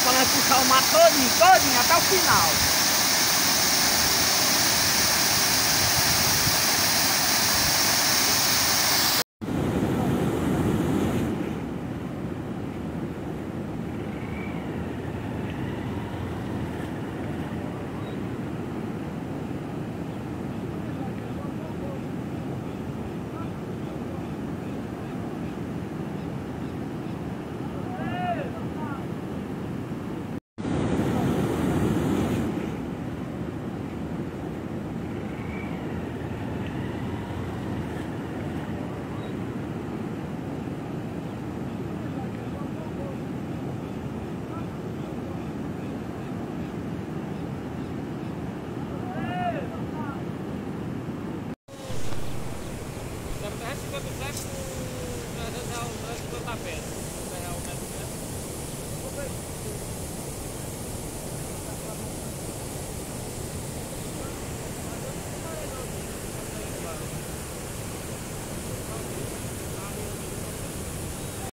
para nós puxar o mato todinho, todinho, até o final. para começar, já, já, já, está perto.